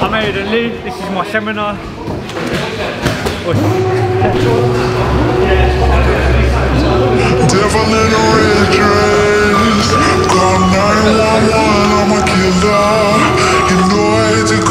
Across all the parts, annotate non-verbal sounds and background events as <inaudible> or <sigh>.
I'm Aiden Lee, this is my seminar. Devil in a red dress Call 911, I'm a killer. You know I hate to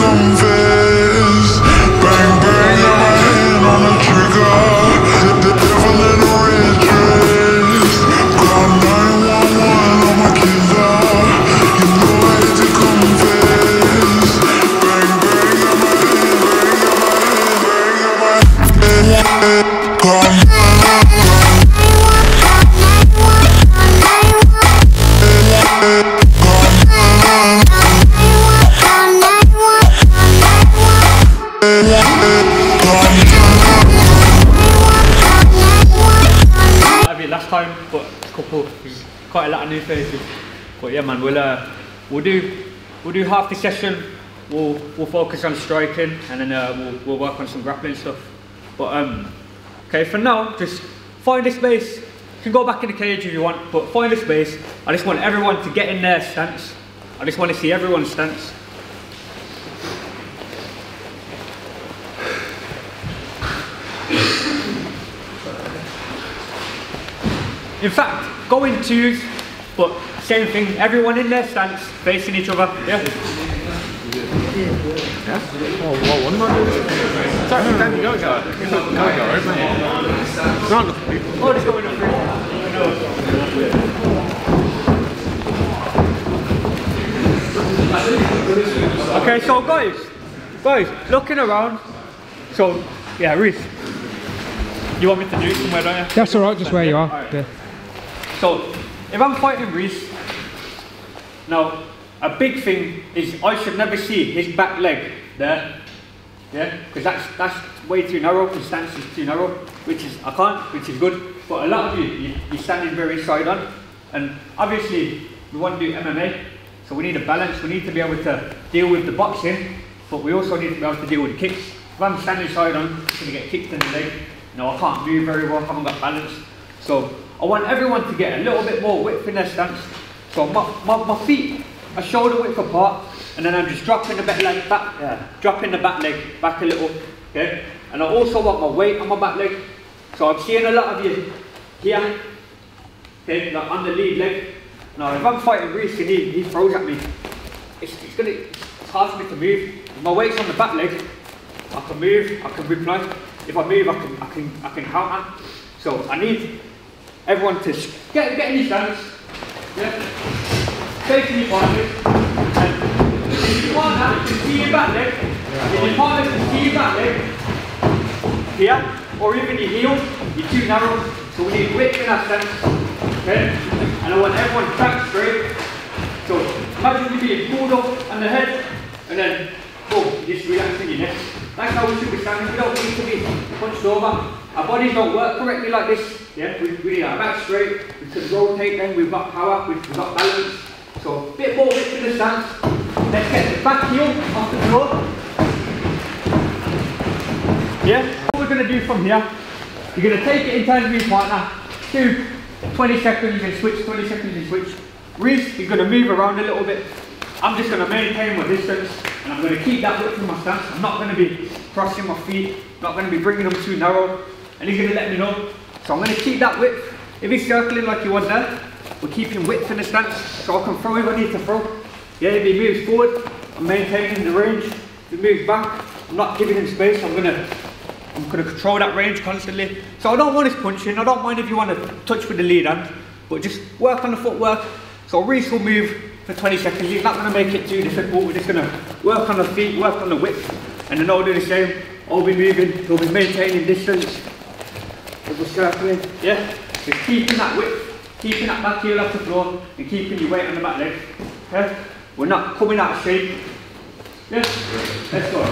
faces. But yeah, man, we'll uh, we'll do we'll do half the session. We'll we'll focus on striking, and then uh, we'll we'll work on some grappling stuff. But um, okay, for now, just find a space. You can go back in the cage if you want, but find a space. I just want everyone to get in their stance. I just want to see everyone's stance. In fact, go in twos, but same thing, everyone in their stance, facing each other. Yeah? Yeah? Oh, well, one more. Sorry, time to go, go. Go, go, right, man. Not Oh, just go in the free. Okay, so guys, guys, looking around. So, yeah, Reese, you want me to do it somewhere, don't you? That's alright, just where you are. Alright. Yeah. So, if I'm fighting Reese, now a big thing is I should never see his back leg there, yeah, because that's that's way too narrow. His stance is too narrow, which is I can't, which is good. But a lot of you, you you're standing very side on, and obviously we want to do MMA, so we need a balance. We need to be able to deal with the boxing, but we also need to be able to deal with the kicks. If I'm standing side on, I'm to get kicked in the leg. Know, I can't move very well. I haven't got balance. So I want everyone to get a little bit more width in their stance. So my, my, my feet are shoulder width apart, and then I'm just dropping the back leg back, yeah, dropping the back leg back a little, okay? And I also want my weight on my back leg. So I'm seeing a lot of you here, okay, like on the lead leg. Now if I'm fighting Reese and he, he throws at me, it's, it's gonna, it's hard for me to move. If my weight's on the back leg, I can move, I can reply. If I move, I can, I can, I can counter. So I need everyone to get, get in your stance. Yeah. Facing your partners. And if your partner can see your back leg, if your partner can see your back leg, here, or even your heel, you're too narrow. So we need width in our stance. Okay? And I want everyone back straight. So imagine you being pulled up on the head, and then boom, just relax in your neck. That's how we should be standing. We don't need to be punched over. Our bodies don't work correctly like this. Yeah, we, need our back straight. We can rotate then. We've got power. We've, got balance. So a bit more width in the stance. Let's get the back heel off the floor. Yeah. What we're going to do from here, you're going to take it in terms of your partner. Do 20 seconds and switch. 20 seconds and switch. Reese, you're going to move around a little bit. I'm just going to maintain my distance and I'm going to keep that width in my stance. I'm not going to be crossing my feet, not going to be bringing them too narrow. And he's going to let me know. So I'm going to keep that width. If he's circling like he was there, we're keeping width in the stance so I can throw if I need to throw. Yeah, if he moves forward, I'm maintaining the range. If he moves back, I'm not giving him space. I'm going to I'm going to control that range constantly. So I don't want his punching. I don't mind if you want to touch with the lead hand, but just work on the footwork. So Reese will move for 20 seconds. He's not going to make it too difficult. We're just going to work on the feet, work on the width, and then I'll do the same. I'll be moving. He'll be maintaining distance. We'll be circling. Yeah. Just keeping that width, keeping that back heel off the floor, and keeping your weight on the back leg. Okay. We're not coming out of shape. Yeah. Let's go.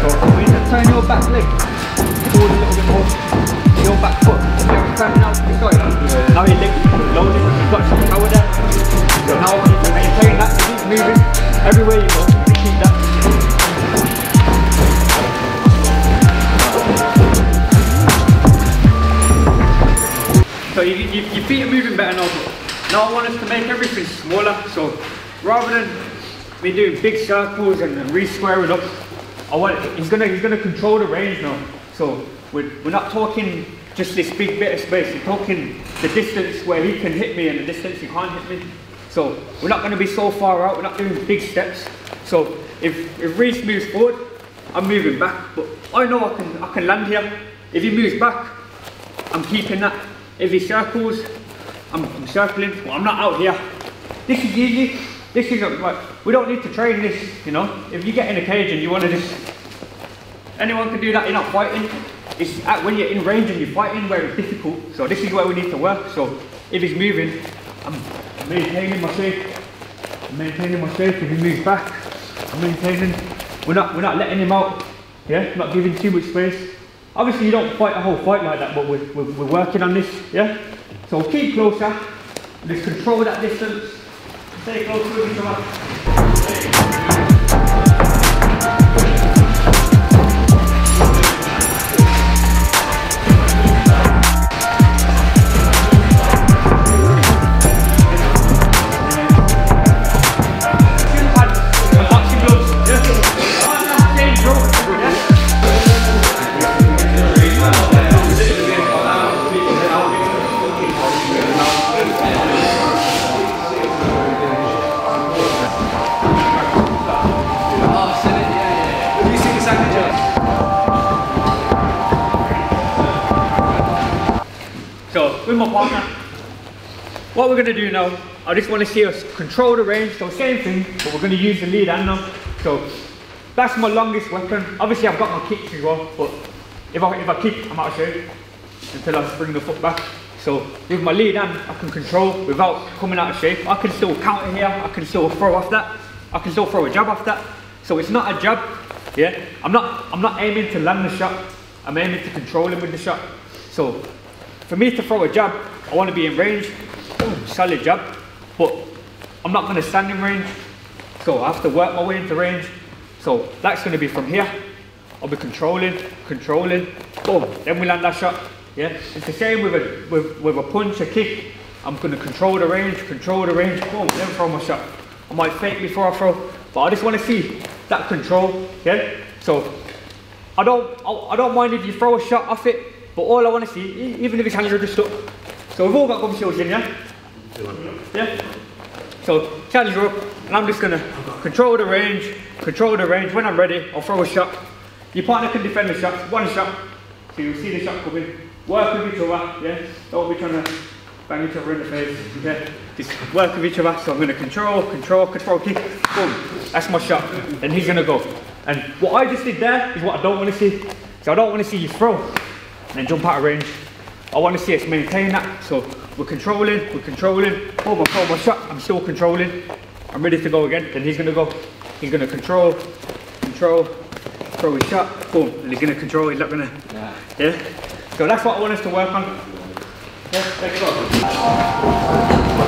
So we need to turn your back leg forward a little bit more. Your back foot. Turning out to. Now your loaded. You've got some power there. So now you maintain that. Keep moving everywhere you go. You keep that. So you, you, your feet are moving better now. Now I want us to make everything smaller. So rather than me doing big circles and, and re-squaring up, I want he's gonna he's gonna control the range now. So we're, we're not talking just this big bit of space. We're talking the distance where he can hit me and the distance he can't hit me. So we're not going to be so far out. We're not doing big steps. So if if Reese moves forward, I'm moving back. But I know I can I can land here. If he moves back, I'm keeping that. If he circles, I'm, I'm circling. But I'm not out here. This is easy. This is like we don't need to train this. You know, if you get in a cage and you want to just anyone can do that. You're not fighting. It's at when you're in range and you're fighting where it's difficult. So this is where we need to work. So if he's moving, I'm maintaining my shape. I'm maintaining my shape. If he moves back, I'm maintaining. We're not we're not letting him out. Yeah, not giving too much space. Obviously you don't fight a whole fight like that, but we're, we're, we're working on this. Yeah. So keep closer. Just control that distance. Stay close to each other. What we're going to do now, I just want to see us control the range. So, same thing, but we're going to use the lead hand now. So, that's my longest weapon. Obviously, I've got my kicks as well, but if I, if I kick, I'm out of shape until I bring the foot back. So, with my lead hand, I can control without coming out of shape. I can still counter here, I can still throw off that, I can still throw a jab off that. So, it's not a jab, yeah? I'm not, I'm not aiming to land the shot, I'm aiming to control him with the shot. So, for me to throw a jab, I want to be in range, solid jab, but I'm not going to stand in range, so I have to work my way into range. So that's going to be from here. I'll be controlling, controlling, boom, then we land that shot. Yeah, it's the same with a with, with a punch, a kick. I'm going to control the range, control the range, boom, then throw my shot. I might fake before I throw, but I just want to see that control. Yeah, so I don't, I, I don't mind if you throw a shot off it, but all I want to see, even if it's hands are just up. So we've all got gum shields in, yeah? Yeah? So are up, and I'm just gonna control the range, control the range. When I'm ready, I'll throw a shot. Your partner can defend the shot, one shot. So you'll see the shot coming. Work with each other, yeah? Don't be trying to bang each other in the face, okay? Just work with each other. So I'm gonna control, control, control, kick, boom. That's my shot. And he's gonna go. And what I just did there is what I don't wanna see. So I don't wanna see you throw and then jump out of range. I want to see us maintain that. So we're controlling, we're controlling. Oh my god, my shot, I'm still controlling. I'm ready to go again. Then he's gonna go. He's gonna control, control, throw his shot, boom, and he's gonna control. He's not gonna. Yeah. So that's what I want us to work on. Yeah, let's go.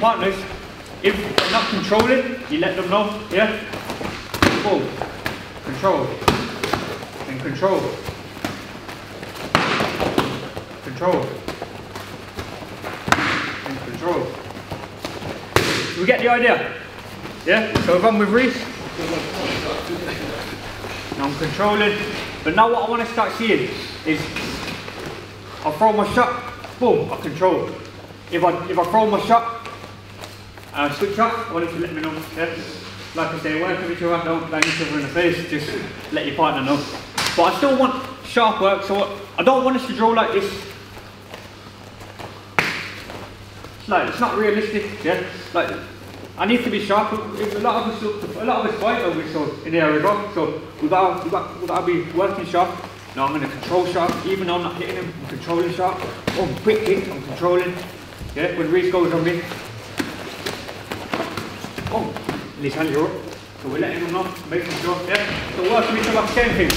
Partners, if they're not controlling, you let them know, yeah? Boom. Control. And control. Control. And control. We get the idea? Yeah? So I'm with Reese, now I'm controlling. But now what I want to start seeing is I'll throw my shot, boom, I control. If I if I throw my shot, uh, switch off, I want to let me know. Yeah? Like I say, work with each other, don't bang each other in the face, just let your partner know. But I still want sharp work, so I don't want us to draw like this. Like, it's not realistic, yeah? Like, I need to be sharp. A lot of us, a lot of us fight over so in the area, so got, got to be working sharp. Now I'm going to control sharp, even though I'm not hitting him, I'm controlling sharp. Oh, quick hit, I'm controlling. Yeah, when Reese goes on me. Oh, and his hands are up. So we're letting him know, making sure, yeah? So working each other, same thing.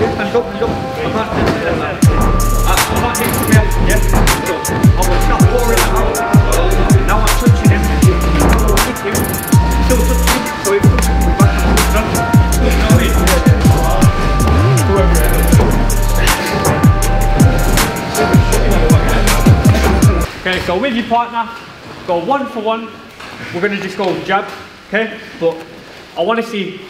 Yeah, hands with your partner, go one for one. We're gonna just go jab, okay? But I wanna see,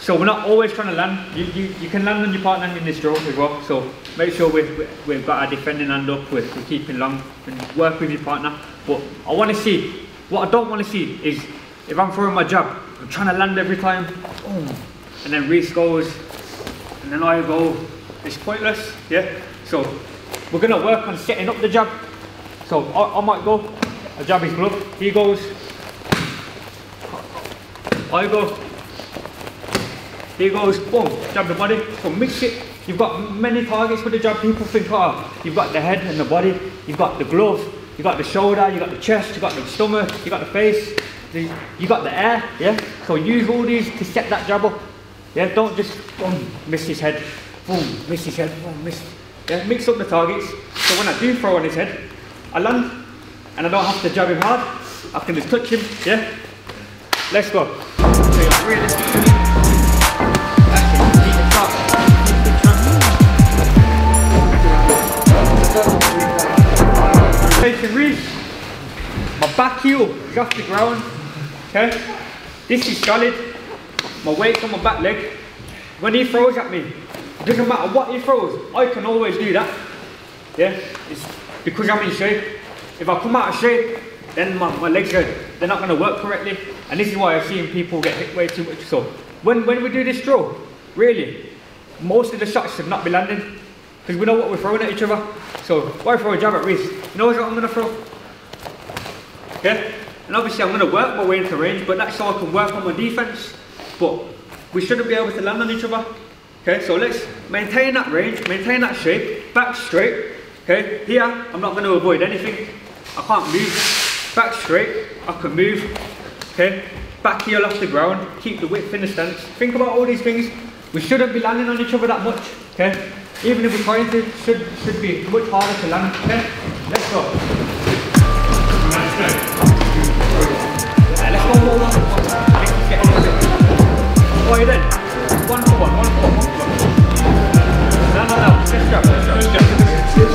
so we're not always trying to land. You, you, you can land on your partner in this stroke as well. So make sure we've, we- we've got our defending hand up, we're, we're keeping long and work with your partner. But I wanna see, what I don't wanna see is if I'm throwing my jab, I'm trying to land every time, and then Reese goes, and then I go, it's pointless, yeah? So we're gonna work on setting up the jab. So I, I might go, I jab his glove, he goes, I go, he goes, boom, jab the body, so mix it. You've got many targets for the jab. People think, oh, you've got the head and the body, you've got the glove, you've got the shoulder, you've got the chest, you've got the stomach, you've got the face, you got the air, yeah? So use all these to set that jab up. Yeah, don't just boom, miss his head, boom, miss his head, boom, miss. Yeah, mix up the targets. So when I do throw on his head, I land and I don't have to jab him hard. I can just touch him, yeah? Let's go. Facing Reese. My back heel is off the ground. Okay? This is solid. My weight's on my back leg. When he throws at me, doesn't matter what he throws, I can always do that. Yeah? It's because I'm in shape. If I come out of shape, then my, my legs are they're not gonna work correctly. And this is why I've seen people get hit way too much. So when, when we do this throw, really, most of the shots should not be landing. Because we know what we're throwing at each other. So why throw a jab at Reese? You know what I'm gonna throw? Okay? And obviously I'm going to work my way into range, but that's so I can work on my defense. But we shouldn't be able to land on each other. Okay, so let's maintain that range, maintain that shape, back straight. Okay, here I'm not going to avoid anything. I can't move. Back straight, I can move. Okay, back heel off the ground, keep the width in the stance. Think about all these things. We shouldn't be landing on each other that much. Okay, even if we're trying to, should should be much harder to land. Okay, let's go. Yeah, let's go one, one, for one, one for one, one for one. No, no, no. Let's go, let's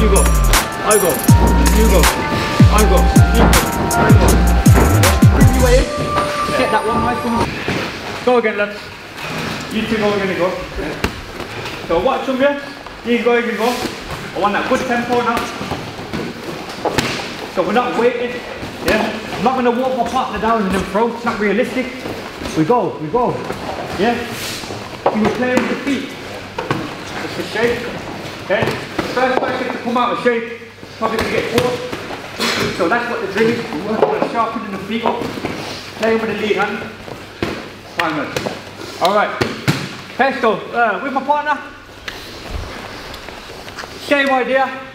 you go. I go. You go. I go. You go. Go. Bring your way in. Get that one right, on. Go again, lads. You two go again, go. So watch them here. These guys can go. I want that good tempo now. So we're not waiting. Yeah. I'm not gonna walk my partner down and then throw. It's not realistic. We go, we go. Yeah. You playing with the feet. It's the shape. Okay. First person to come out of shape probably to get caught. So that's what the drill is. We're working on sharpening the feet up. Playing with the lead hand. Fine, Alright. So uh, with my partner, same idea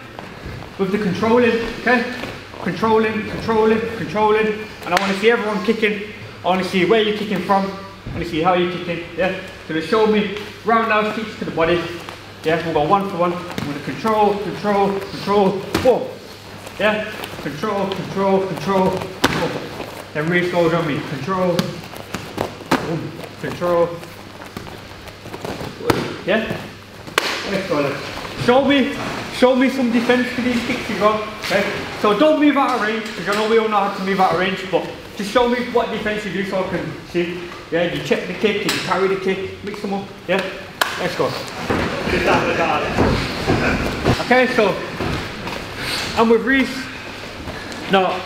with the controlling, okay? Controlling, controlling, controlling, and I want to see everyone kicking. I want to see where you're kicking from. I want to see how you're kicking. Yeah. So they show me roundhouse kicks to the body. Yeah. We'll go one for one. Going to control, control, control, boom. Yeah, control, control, control, boom. Then Reese goes on me, control, boom, control. Yeah? Let's. Show me, show me some defense to these kicks you got. Okay? So don't move out of range, because I know we all know how to move out of range, but just show me what defense you do so I can see. Yeah, you check the kick, you carry the kick, mix them up. Yeah? Let's go. Okay, so I'm with Reese. Now,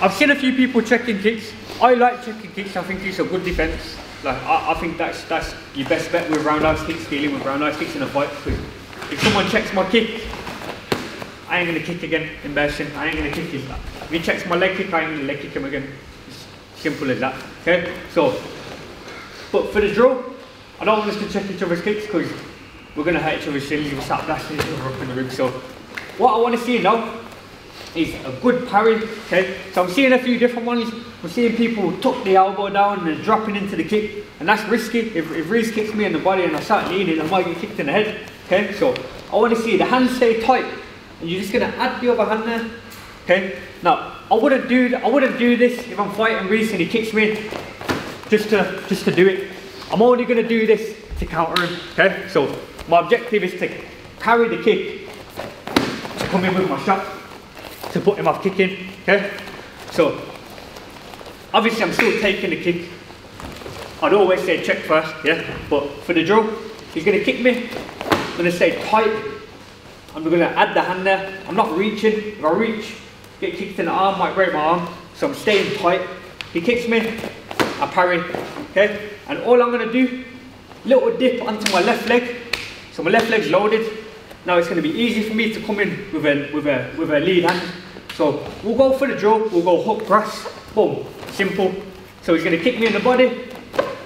I've seen a few people checking kicks. I like checking kicks. I think it's a good defense. Like I, I think that's that's your best bet with roundhouse kicks, dealing with roundhouse kicks in a fight. If someone checks my kick, I ain't gonna kick again. Embarrassing. I ain't gonna kick his. If he checks my leg kick, I ain't gonna leg kick him again. It's simple as that. Okay. So, but for the drill, I don't want us to check each other's kicks because we're gonna hurt each other's shins. We'll start blasting each other up in the ribs. So, what I want to see now is a good parry. Okay, so I'm seeing a few different ones. We're seeing people tuck the elbow down and dropping into the kick, and that's risky. If, if Reese kicks me in the body and I start leaning, I might get kicked in the head. Okay, so I want to see the hands stay tight, and you're just gonna add the other hand there. Okay, now I wouldn't do I wouldn't do this if I'm fighting Reese and he kicks me, just to just to do it. I'm only gonna do this to counter him. Okay, so my objective is to carry the kick, to come in with my shot to put him off kicking. Okay? So obviously I'm still taking the kick. I'd always say check first, yeah? But for the drill, he's gonna kick me. I'm gonna stay tight. I'm gonna add the hand there. I'm not reaching. If I reach, get kicked in the arm, might break my arm. So I'm staying tight. He kicks me, I parry. Okay? And all I'm gonna do, little dip onto my left leg. So my left leg's loaded. Now it's going to be easy for me to come in with a, with a, with a lead hand. So we'll go for the drill, we'll go hook press, boom, simple. So he's going to kick me in the body,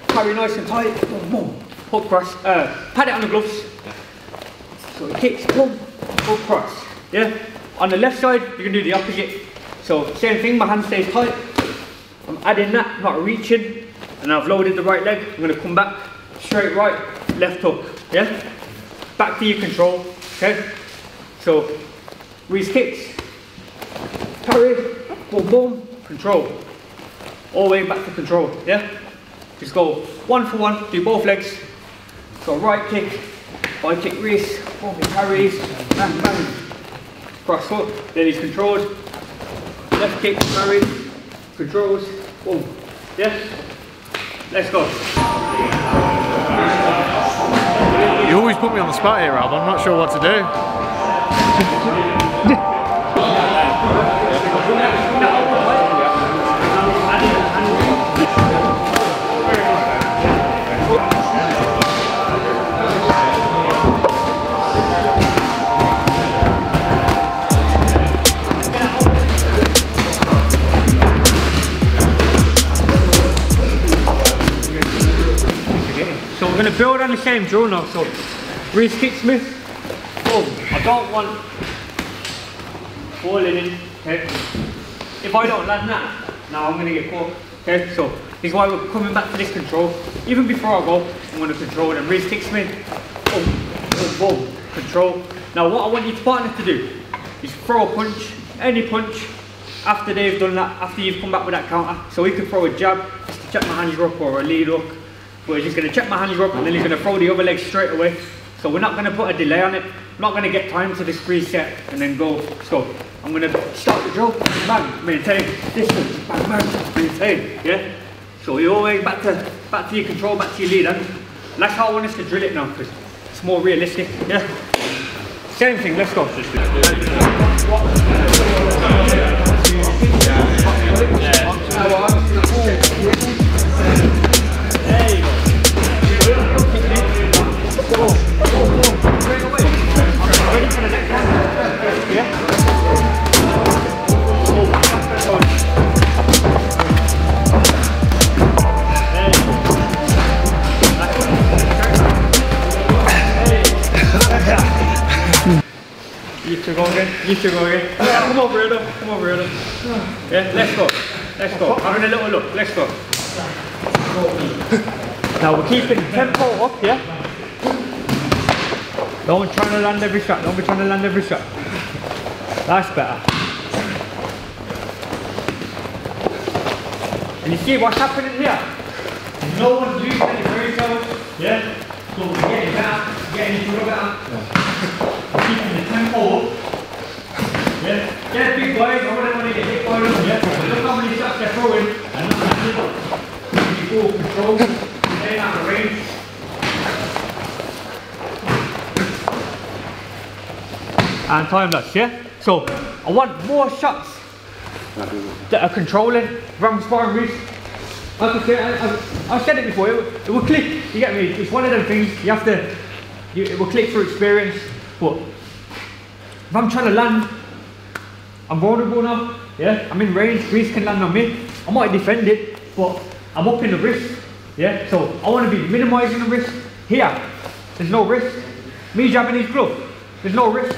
carry nice and tight, boom, boom, hook press, uh, pat it on the gloves. So he kicks, boom, hook press, yeah? On the left side, you can do the opposite. So same thing, my hand stays tight. I'm adding that, not reaching, and I've loaded the right leg. I'm going to come back, straight right, left hook, yeah? Back to your control, Okay? So, Reese kicks, parry, boom, boom, control. All the way back to control, yeah? Just go one for one, do both legs. So right kick, right kick wrist, boom, parries, bang, bang. Cross foot, then he's controlled. Left kick, parry, controls, boom. Yeah? Let's go. Always put me on the spot here, Rob. I'm not sure what to do. So we're going to build on the same drill now. So Reese kicks me. Oh, I don't want falling in. Okay. If I don't land that, now I'm going to get caught. Okay. So this is why we're coming back to this control. Even before I go, I'm going to control. And Reese kicks me. Oh, oh, boom. Control. Now what I want your partner to do is throw a punch, any punch, after they've done that, after you've come back with that counter. So he could throw a jab, just to check my hands up or a lead hook. But he's just going to check my hands up and then he's going to throw the other leg straight away. So we're not going to put a delay on it. I'm not going to get time to this reset and then go. So I'm going to start the drill, bang, maintain, distance, bang, bang, maintain, yeah? So you're always back to, back to your control, back to your lead. And that's how I want us to drill it now because it's more realistic, yeah? Same thing, let's go. You two go again. You two go again. Yeah, come over here. Come over here. Yeah, let's go. Let's go. Having a little look. Let's go. <laughs> now we're keeping tempo up, yeah? Don't try to land every shot. Don't be trying to land every shot. That's better. And you see what's happening here? No one's using any free throws. Yeah? So we're getting better, getting into it better. Keeping the tempo up. Yeah? Get big boys, I wouldn't want to get hit by them. Yeah? Look how many shots they're throwing and up. You go control, stay out of range. And time lapse, yeah? So I want more shots that are controlling from sparring wrist. Like I've said it before, it, will- it will click, you get me? It's one of them things, you have to, you, it will click through experience, but if I'm trying to land, I'm vulnerable now, yeah? I'm in range, Reese can land on me, I might defend it, but I'm up in the wrist, yeah? So I want to be minimising the risk. Here, there's no risk. Me jabbing his glove, there's no risk,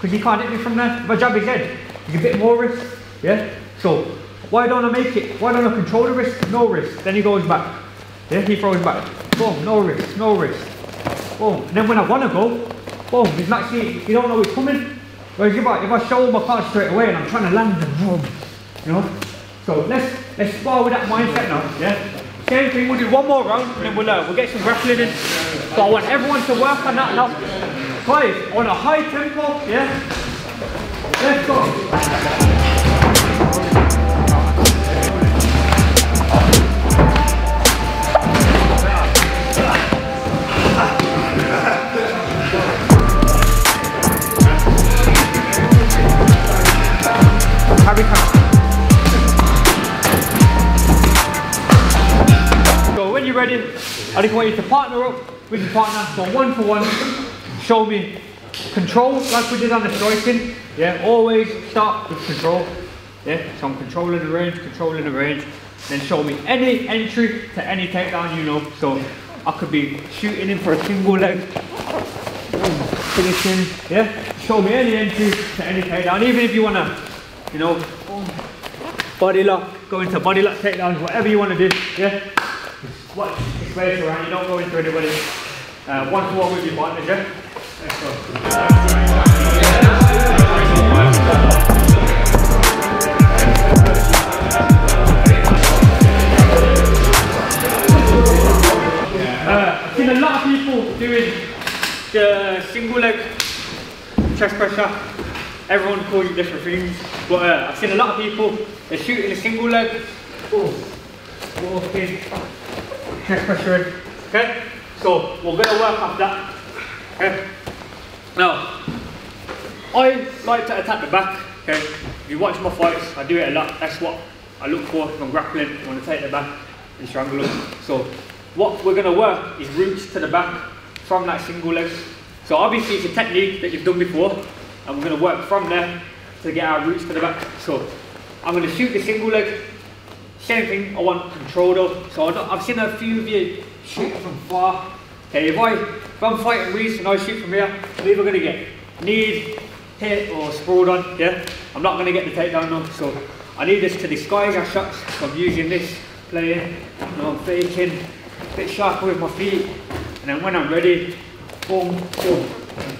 because he can't hit me from there. If I jab his head, there's a bit more risk, yeah? So why don't I make it, why don't I control the risk? No risk. Then he goes back, yeah? He throws back, boom, no risk, no risk. Boom. And then when I want to go, boom, he's not seeing, you don't know he's coming. Whereas if I, if I show him my card straight away and I'm trying to land and boom, you know? So let's, let's spar with that mindset now, yeah? Same thing, we'll do one more round and then we'll, uh, we'll get some grappling in. So I want everyone to work on that now. Guys, on a high tempo, yeah? Let's go. So when you're ready, I just want you to partner up with your partner. So one for one, show me control like we did on the striking. Yeah, always start with control. Yeah, so I'm controlling the range, controlling the range. Then show me any entry to any takedown you know. So I could be shooting in for a single leg, finishing. Yeah, show me any entry to any takedown. Even if you wanna, you know, body lock, go into body lock takedowns, whatever you want to do. Yeah, just watch the space around. You don't go into anybody. Uh, one to one with your partner. Yeah. Uh, I've seen a lot of people doing the single leg chest pressure. Everyone calls it different things, but uh, I've seen a lot of people they're shooting a single leg, oh, walking, chest pressure in. Okay, so we're gonna work off that. Okay, now I like to attack the back. Okay, if you watch my fights, I do it a lot. That's what I look for if I'm grappling. I want to take the back and strangle them. So what we're going to work is routes to the back from that single leg. So obviously it's a technique that you've done before, and we're going to work from there to get our routes to the back. So I'm going to shoot the single leg. Same thing. I want control though. So I've seen a few of you shoot from far. Okay, if I if I'm fighting Reese and I shoot from here, I'm either going to get kneed, hit, or sprawled on. Yeah, I'm not going to get the takedown though. So I need this to disguise our shots. So I'm using this, playing, and I'm faking, a bit sharper with my feet, and then when I'm ready, boom, boom,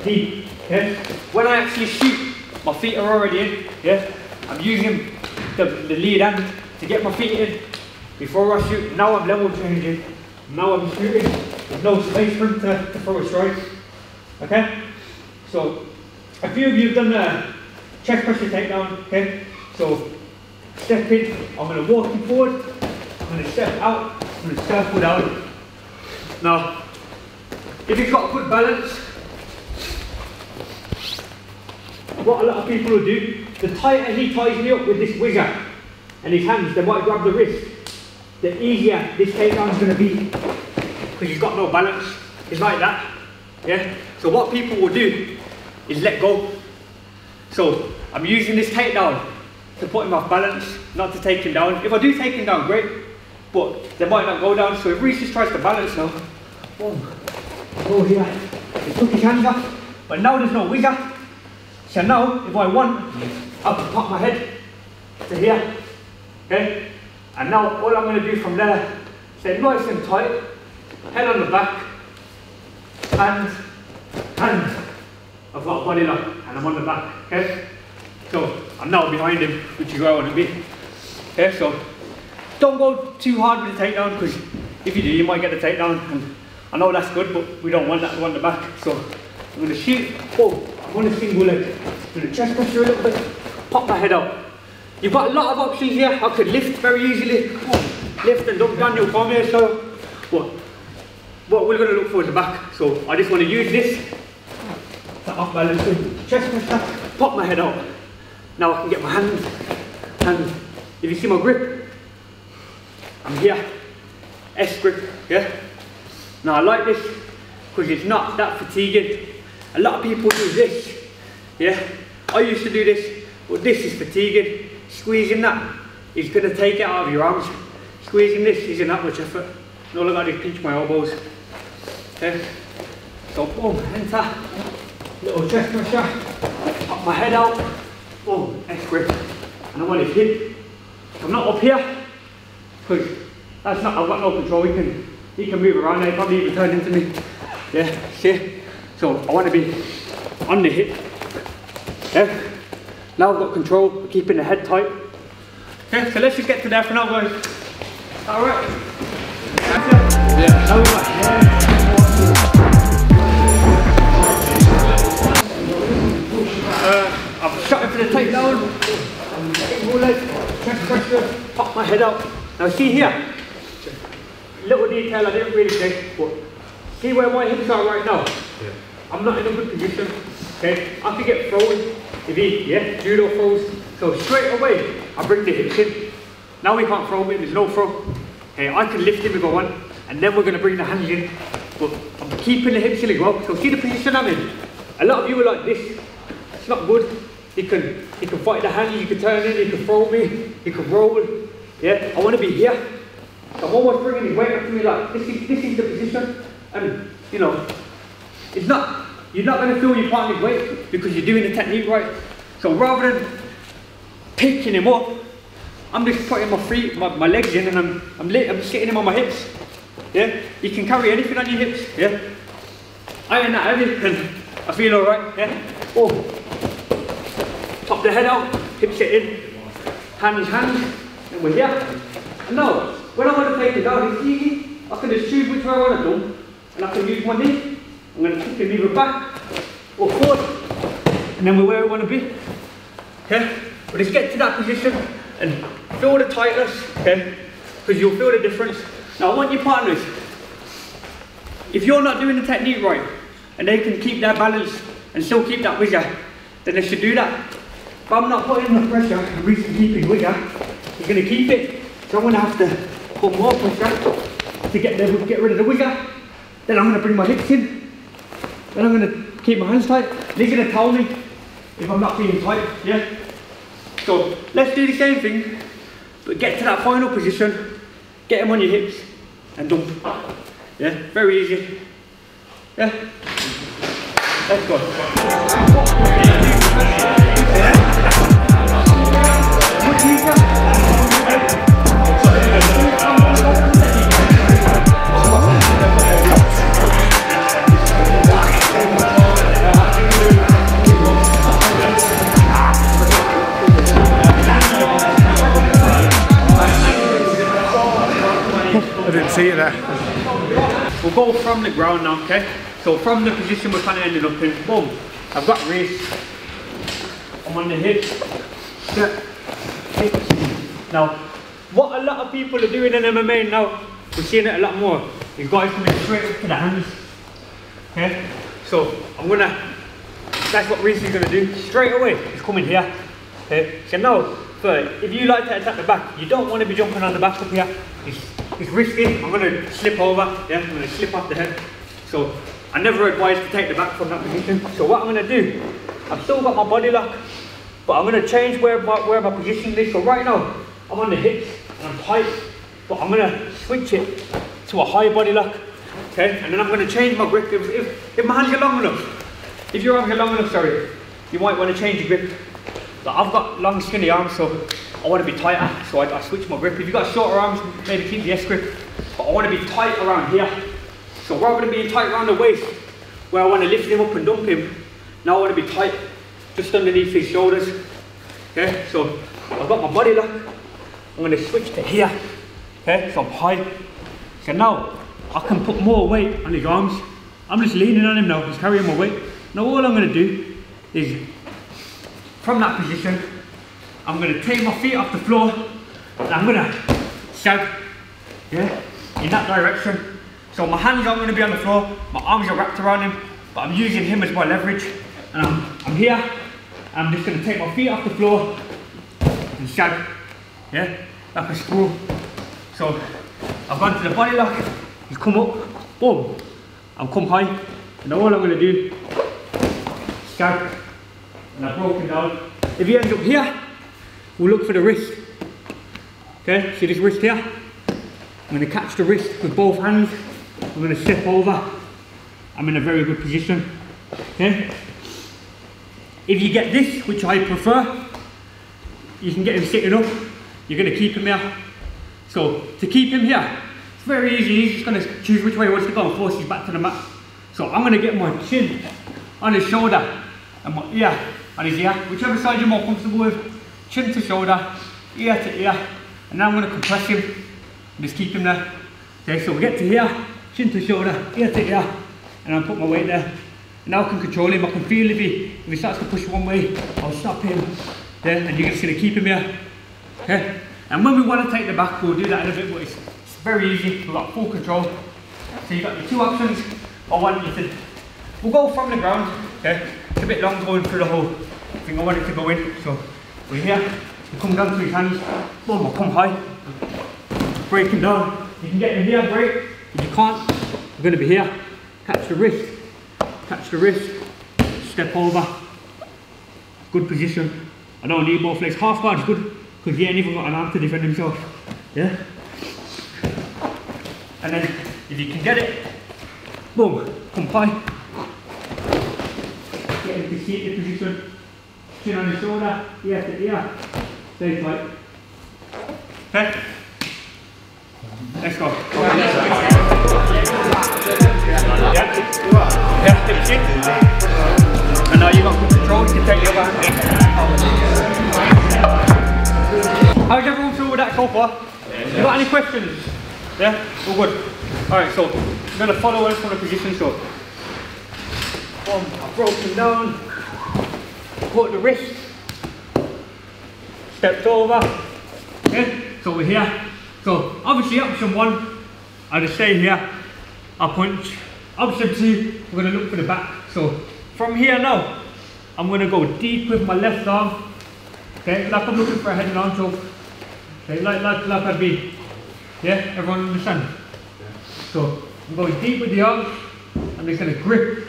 deep. Yeah. When I actually shoot, my feet are already in. Yeah, I'm using the, the lead hand to get my feet in before I shoot. Now I'm level changing. Now I'm shooting. No space for him to, to throw a strike. Okay? So, a few of you have done the chest pressure takedown. Okay? So, step in. I'm going to walk you forward. I'm going to step out. I'm going to circle down. Now, if you've got good balance, what a lot of people will do, the tighter he ties me up with this whizzer and his hands, they might grab the wrist, the easier this takedown is going to be because he's got no balance. He's like that. Yeah? So what people will do is let go. So I'm using this takedown to put him off balance, not to take him down. If I do take him down, great. But they might not go down. So if Reese just tries to balance now, boom, oh yeah, he took his hands off. But now there's no whizzer. So now, if I want, I can pop my head to here. Okay? And now all I'm going to do from there, stay nice and tight, head on the back, hands, hands, I've got a body lock and I'm on the back, okay? So I'm now behind him, which is where I want to be. Okay, so don't go too hard with the takedown because if you do, you might get the takedown. And I know that's good, but we don't want that one the back. So I'm going to shoot. Oh, I'm going to single leg. I'm going to chest pressure a little bit, pop my head out. You've got a lot of options here. I could lift very easily. Lift and dump down your here. So what? What we're going to look for is the back. So I just want to use this to off balance, chest pressure, pop my head out. Now I can get my hands, and if you see my grip, I'm here, S grip, yeah? Now I like this because it's not that fatiguing. A lot of people do this, yeah? I used to do this, but this is fatiguing. Squeezing that is going to take it out of your arms. Squeezing this isn't that much effort. And all I got to is pinch my elbows. Okay? So boom, enter, little chest pressure, pop my head out, boom, S grip. And I want his hip. I'm not up here, because that's not, I've got no control. He can, he can move around there, probably even turn into me. Yeah, see? So I want to be on the hip. Yeah? Now I've got control, keeping the head tight. Okay, so let's just get to there for now, guys. Alright. Yeah. Now we've got shot him for the takedown. Single leg, chest pressure, pop my head up. Now see here, little detail I didn't really take, but see where my hips are right now? I'm not in a good position. Okay, I could get thrown if he, yeah, judo throws. So straight away, I bring the hips in. Now we can't throw me, there's no throw. Okay, I can lift him if I want, and then we're gonna bring the hands in. But I'm keeping the hips in as well. So see the position I'm in? A lot of you are like this. It's not good. He can, he can fight the hands, he can turn in, he can throw me, he can roll. Yeah, I want to be here. I'm always bringing his weight up to me like, this is, this is the position. And, you know, it's not, you're not going to feel your partner's weight because you're doing the technique right. So rather than picking him up, I'm just putting my feet, my, my legs in and I'm, I'm, lit, I'm sitting him on my hips. Yeah, you can carry anything on your hips. Yeah, I ain't that heavy and I feel alright. Yeah, oh, pop the head out, hips get in, hands, hands, and we're here. And now, when I want to take it down, it's easy. I can just choose which way I want to do, and I can use my knee. I'm going to kick him either back or forward, and then we're where we want to be. Okay? But let's get to that position and feel the tightness, okay? Because you'll feel the difference. Now I want your partners, if you're not doing the technique right, and they can keep their balance and still keep that vigor, then they should do that. But I'm not putting enough pressure Reece can keep his vigor. He's going to keep it. So I'm going to have to put more pressure to get, the, get rid of the vigor. Then I'm going to bring my hips in. Then I'm going to keep my hands tight. They're going to tell me if I'm not feeling tight, yeah? So let's do the same thing, but get to that final position, get them on your hips, and dump. Yeah, very easy. Yeah. Let's go. I didn't see you there. We'll go from the ground now, okay? So from the position we're kind of ending up in, boom, I've got Reece. I'm on the hip, step. Now, what a lot of people are doing in MMA now, we're seeing it a lot more, is guys coming straight up to the hands. Okay? So I'm gonna, that's what Reece is gonna do, straight away, he's coming here. Okay? So now, but if you like to attack the back, you don't want to be jumping on the back up here. It's, it's risky. I'm to slip over. Yeah, I'm to slip off the head. So I never advise to take the back from that position. So what I'm to do, I've still got my body lock, but I'm to change where my, where my position is. So right now, I'm on the hips and I'm tight, but I'm to switch it to a high body lock. Okay, and then I'm to change my grip. If, if, if my hands are long enough, if your arms are long enough, sorry, you might want to change your grip. But I've got long skinny arms so I want to be tighter so I, I switch my grip. If you've got shorter arms maybe keep the S grip but I want to be tight around here. So rather than being tight around the waist where I want to lift him up and dump him Now I want to be tight, just underneath his shoulders. Okay, so I've got my body lock. I'm going to switch to here. Okay, so I'm high. So now I can put more weight on his arms. I'm just leaning on him now, he's carrying my weight. Now all I'm going to do is, from that position, I'm going to take my feet off the floor and I'm going to shag, yeah, in that direction. So my hands aren't going to be on the floor, my arms are wrapped around him, but I'm using him as my leverage. And I'm, I'm here, I'm just going to take my feet off the floor and shag, yeah, like a screw. So I've gone to the body lock, he's come up, boom, I've come high, and now all I'm going to do, shag, and I've broken down. If he ends up here, we'll look for the wrist. Okay, see this wrist here? I'm to catch the wrist with both hands. I'm going to step over. I'm in a very good position. Okay? If you get this, which I prefer, you can get him sitting up. You're going to keep him here. So to keep him here, it's very easy. He's just going to choose which way he wants to go and force his back to the mat. So I'm going to get my chin on his shoulder and my ear on his ear, whichever side you're more comfortable with. Chin to shoulder, ear to ear, and now I'm going to compress him and just keep him there. Okay, so we get to here, chin to shoulder, ear to ear, and I'll put my weight there. And now I can control him, I can feel if he, if he starts to push one way, I'll stop him. Yeah, and you're just going to keep him here. Okay, and when we want to take the back, we'll do that in a bit, but it's, it's very easy, we've got full control. So you've got your two options, I want you to, we'll go from the ground, okay, it's a bit long going through the hole. whole thing, I want it to go in, so we're here, we come down to his hands, boom, come high, break him down, you can get in here, break, if you can't, we're going to be here, catch the wrist, catch the wrist, step over, good position, I don't need both legs, half guard is good, he ain't even got an arm to defend himself, yeah, and then if you can get it, boom, come high, get into seated position, chin on the shoulder, ear to ear, stay tight. Okay? Let's go. Yeah. Yeah, the chin. And now you got control, you can take the other hand. How's everyone feel with that so far? You got any questions? Yeah? All good. Alright, so I'm going to follow us from the position so. Boom, I've broken down. Caught the wrist. Stepped over. Okay, so we're here. So obviously option one, I'll just stay here. I'll punch. Option two, we're going to look for the back. So from here now, I'm going to go deep with my left arm. Okay, like I'm looking for a head and arm choke. Okay, like, like, like I'd be. Yeah, everyone understand? So I'm going deep with the arm. I'm just going to grip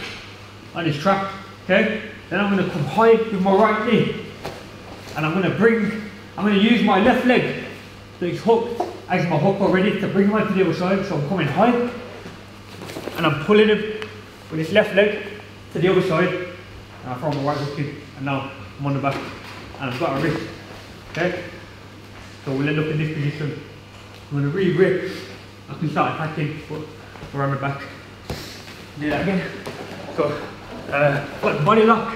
on his trap. Okay, then I'm going to come high with my right knee. And I'm going to bring, I'm going to use my left leg that's hooked as my hook already to bring him onto the other side. So I'm coming high and I'm pulling him with his left leg to the other side. And I throw my right hook in and now I'm on the back and I've got a wrist. Okay? So we'll end up in this position. I'm going to re-grip. I can start attacking but on the back. Do that again. So, uh, the body lock.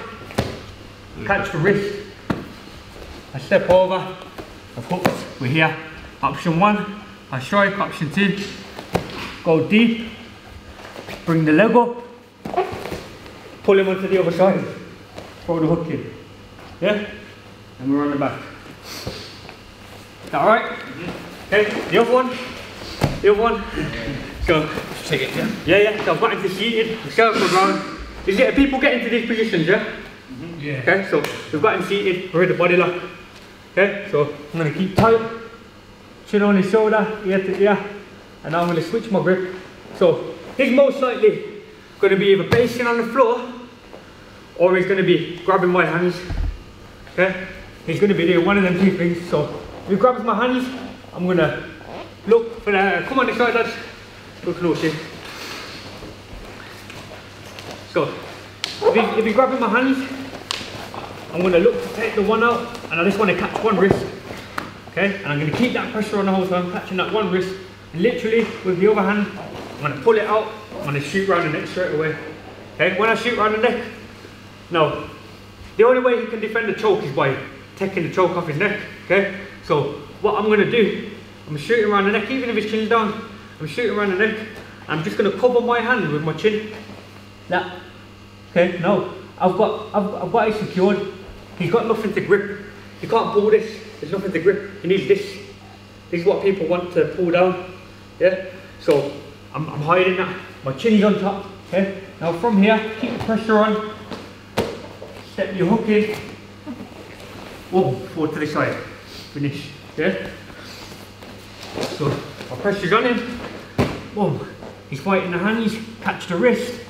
Catch the wrist. I step over. I've hooked. We're here. Option one, I strike. Option two, go deep. Bring the leg up. Pull him onto the other side. Throw the hook in. Yeah? And we're on the back. Is that alright? Mm-hmm. Okay, the other one. The other one. Go. Take it, yeah? Yeah, yeah. So I've got him to seated. Circle round. Is it people get into these positions, yeah? Mm-hmm. Yeah. Okay, so we've got him seated, we're in the body lock. Okay, so I'm gonna keep tight, chin on his shoulder, ear to ear, and now I'm gonna switch my grip. So he's most likely gonna be either basing on the floor or he's gonna be grabbing my hands. Okay, he's gonna be doing one of them two things. So if he grabs my hands, I'm gonna look for the, come on this side lads, look close in. So if he, if he grabbing my hands, I'm going to look to take the one out and I just want to catch one wrist. Okay, and I'm going to keep that pressure on the whole time, catching that one wrist. And literally with the other hand, I'm going to pull it out, I'm going to shoot round the neck straight away. Okay, when I shoot round the neck, Now, the only way he can defend the choke is by taking the choke off his neck. Okay. So what I'm gonna do, I'm shooting around the neck, even if his chin's down. I'm shooting around the neck. I'm just gonna cover my hand with my chin. That. Okay. No. I've got I've, I've got it secured. He's got nothing to grip. He can't pull this. There's nothing to grip. He needs this. This is what people want to pull down. Yeah. So I'm, I'm hiding that. My chin is on top. Okay. Now from here, keep the pressure on. Step your hook in. Oh, Whoa, forward to the side. Finish. Yeah? So, my pressure's on him. Whoa, he's fighting the hands, catch the wrist,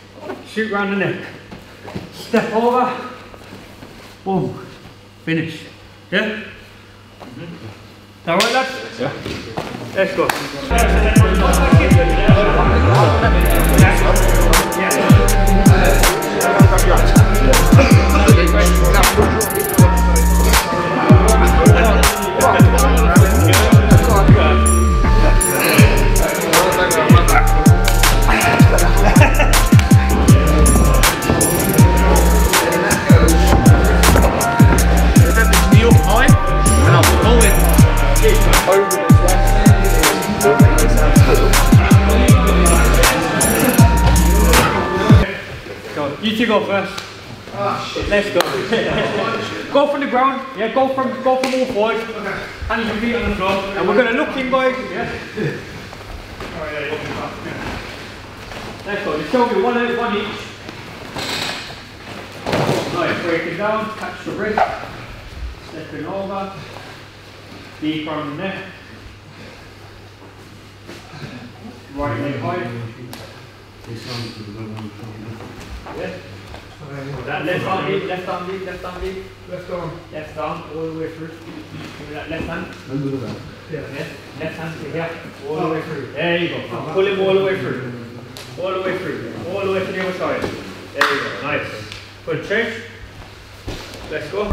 shoot round the neck. Step over. Boom. Finish. Yeah? Mm-hmm. Alright lads? Yeah. Let's go. Set You go first. Let's go. go from the ground. Yeah, go from go from all fours. Hands and feet on the floor. And we're gonna look in, boys. Yeah. Let's go. Just show me one out, one each. Nice. Break it down. Catch the wrist. Stepping over. Deep on the neck. Right leg high. That left arm deep, left arm deep, left arm deep. Left arm. Left arm, all the way through. Give me that left hand. Yeah. Left hand to here, all the way through. There you go. Pull him all the way through. All the way through. All the way to the other side. There you go. Nice. Good change. Let's go.